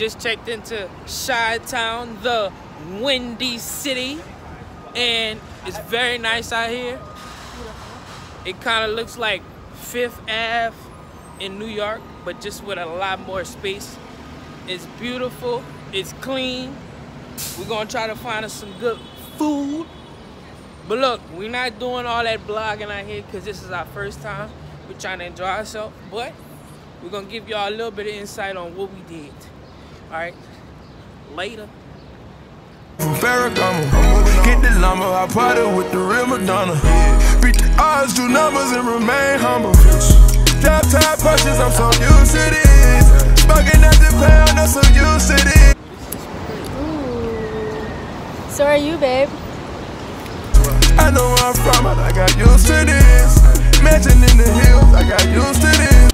Just checked into Chi Town, the Windy City, and it's very nice out here. It kind of looks like Fifth Ave in New York, but just with a lot more space. It's beautiful, it's clean. We're gonna try to find us some good food. But look, we're not doing all that blogging out here because this is our first time. We're trying to enjoy ourselves, but we're gonna give y'all a little bit of insight on what we did. All right, later. Ferragamo, get the lumber, I party with the real Madonna. Beat the odds, do numbers, and remain humble. Drop top punches, I'm so used to this. Bugging at the pound, I'm so used to this. Ooh. So are you, babe? I know where I'm from, but I got used to this. Mansion in the hills, I got used to this.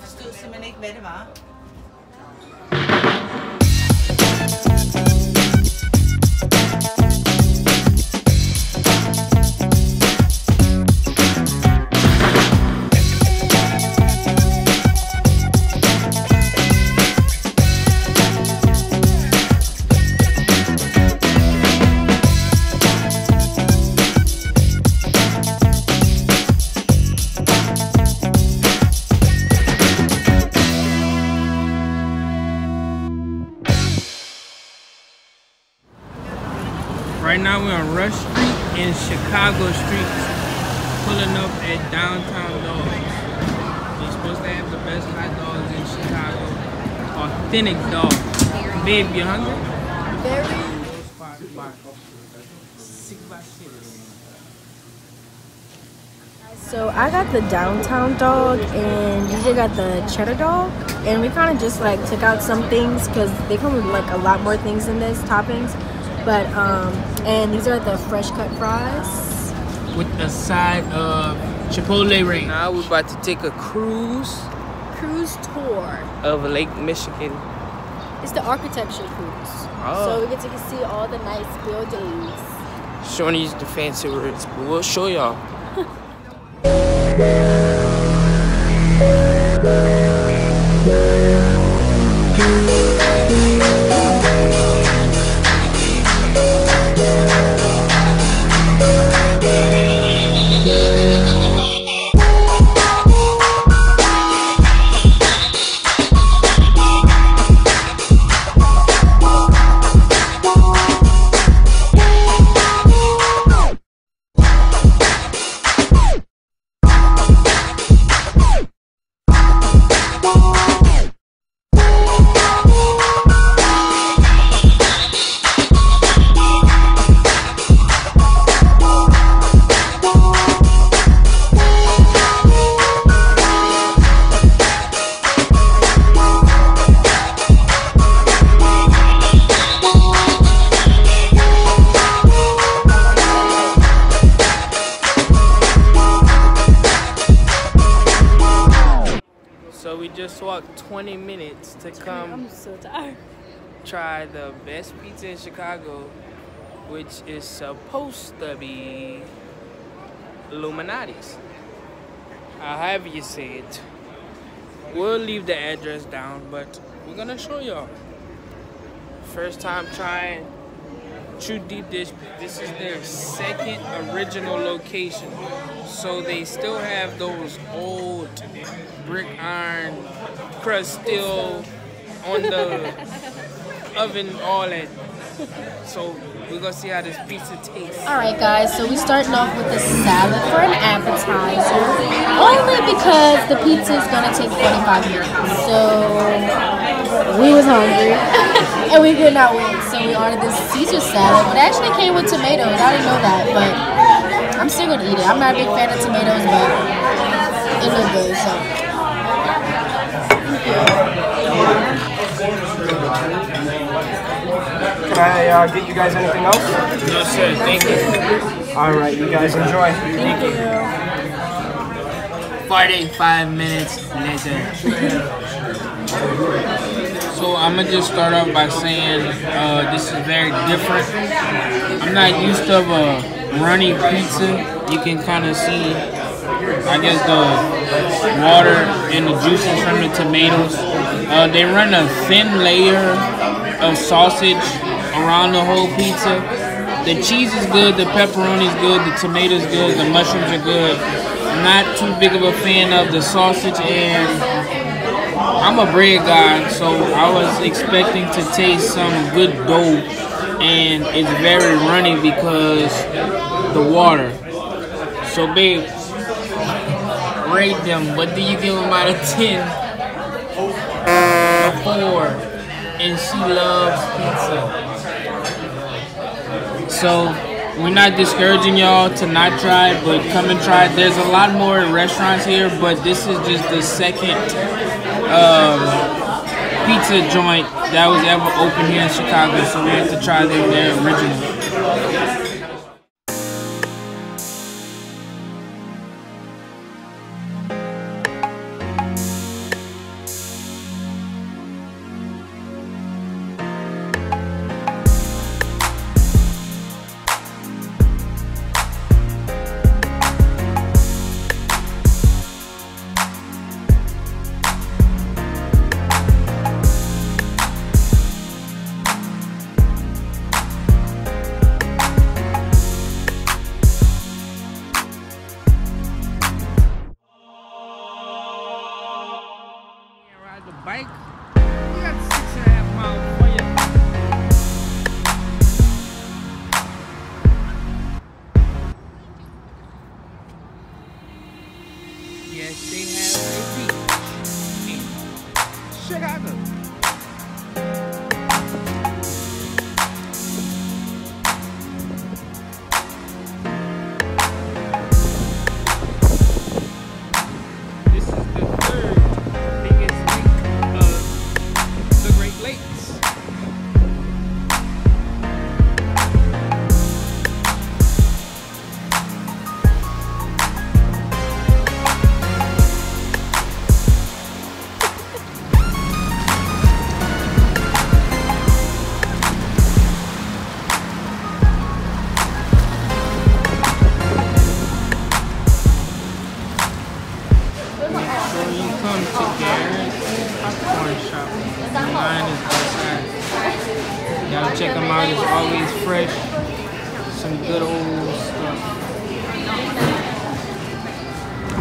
Forstod simpelthen ikke, hvad det var. Now we're on Rush Street and Chicago Street, pulling up at Downtown Dogs. We're supposed to have the best hot dogs in Chicago, authentic dogs. Babe, you hungry? Very. Spot, spot. Six by six. So I got the downtown dog, and DJ got the cheddar dog, and we kind of just like took out some things because they come with like a lot more things in this toppings. But um, and these are the fresh cut fries. With a side of Chipotle range. Now we're about to take a cruise Cruise tour. of Lake Michigan. It's the architecture cruise. Oh. So we get to see all the nice buildings. Showing you the fancy words, but we'll show y'all. to come I'm so tired. try the best pizza in Chicago, which is supposed to be Lou Malnati's. Uh, however you say it. We'll leave the address down, but we're gonna show y'all. First time trying True Deep Dish. This is their second original location. So they still have those old brick iron crust still on the oven, all that. So we're gonna see how this pizza tastes. All right, guys. So we're starting off with the salad for an appetizer, only because the pizza is gonna take 45 minutes. So we was hungry and we could not wait. So we ordered this Caesar salad, it actually came with tomatoes. I didn't know that, but I'm still gonna eat it. I'm not a big fan of tomatoes, but it looked good. So. Can I uh, get you guys anything else? No sir, thank you. All right, you guys enjoy. Thank you. 45 minutes later. So I'm gonna just start off by saying uh, this is very different. I'm not used to a runny pizza. You can kind of see, I guess, the water and the juices from the tomatoes. Uh, they run a thin layer of sausage around the whole pizza. The cheese is good, the pepperoni is good, the tomatoes good, the mushrooms are good. I'm not too big of a fan of the sausage and I'm a bread guy, so I was expecting to taste some good dough and it's very runny because the water. So babe, rate them. What do you give them out of 10? A 4. And she loves pizza. So we're not discouraging y'all to not try but come and try. There's a lot more restaurants here, but this is just the second um, pizza joint that was ever open here in Chicago. So we have to try their, their original. Shop. Line is outside. You gotta check them out. It's always fresh. Some good old stuff.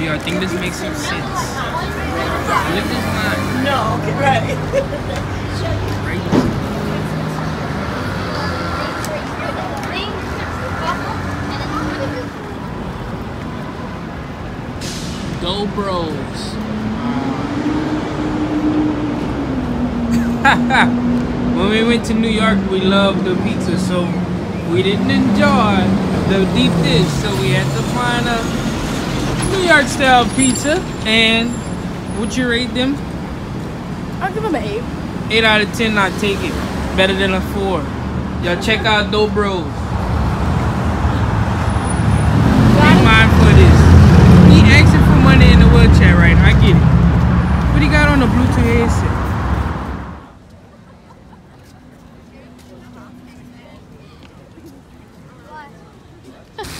Yeah, I think this makes some sense. Look at this line. No, right. Crazy. Go Bros. when we went to New York, we loved the pizza, so we didn't enjoy the deep dish, so we had to find a New York style pizza. And would you rate them? I'll give them an eight. 8 out of 10, I take it. Better than a 4. Y'all check out Dobros. Be mindful of this. He asking for money in the wheelchair, right? I get it. What he got on the Bluetooth headset?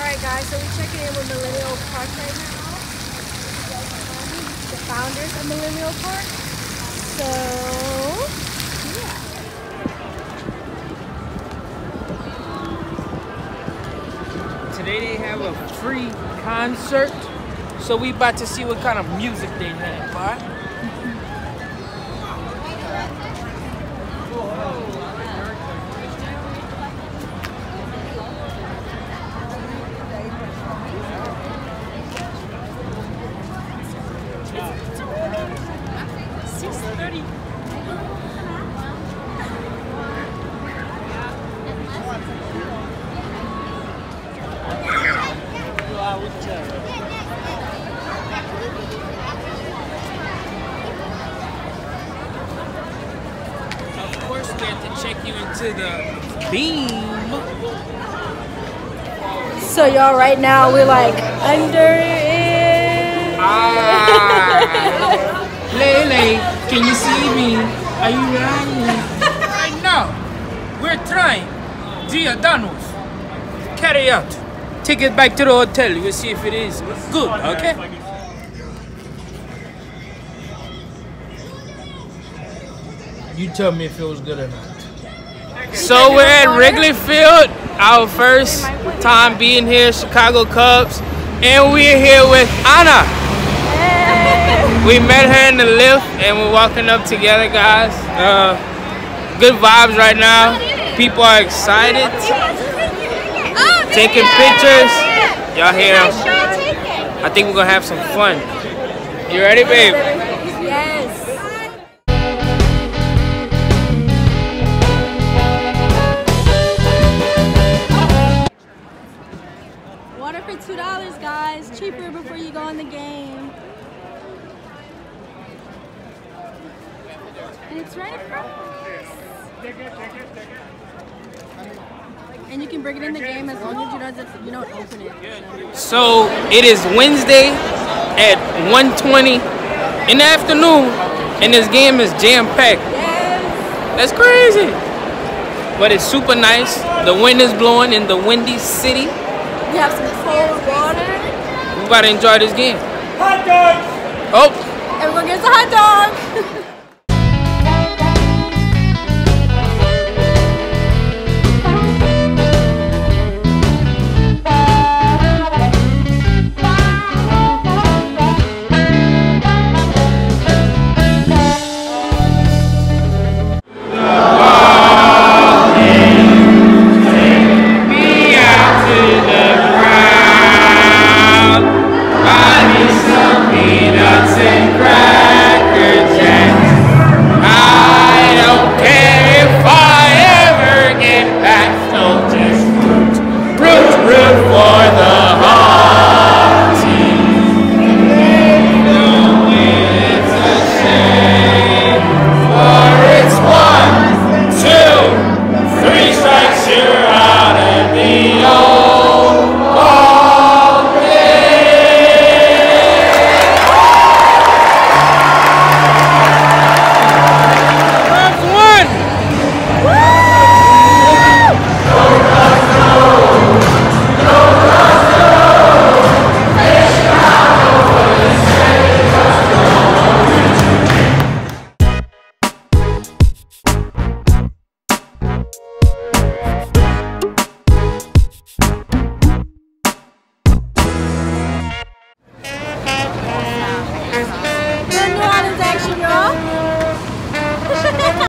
All right, guys. So we're checking in with Millennial Park right now. The founders of Millennial Park. So yeah. They have a free concert. So we about to see what kind of music they have, alright? Of course, we have to check the Bean. So y'all, right now we're like under it. Ah, Lele, can you see me? Are you running? I know. We're trying. Giordano's. Carry out. Take it back to the hotel. We'll see if it is good, okay? You tell me if it was good or not. So we're at Wrigley Field, our first time being here, Chicago Cubs, and we're here with Anna. We met her in the lift and we're walking up together, guys. Uh, good vibes right now. People are excited, taking pictures. Y'all hear? I think we're gonna have some fun. You ready, babe? Yes. For two dollars, guys. Cheaper before you go in the game. And it's right across. And you can bring it in the game as long as you don't you don't open it. So so. it is Wednesday at 1:20 in the afternoon, and this game is jam-packed. Yes. That's crazy. But it's super nice. The wind is blowing in the windy city. You have some cold water. We about to enjoy this game. Hot And Oh. Everyone gonna a hot dog.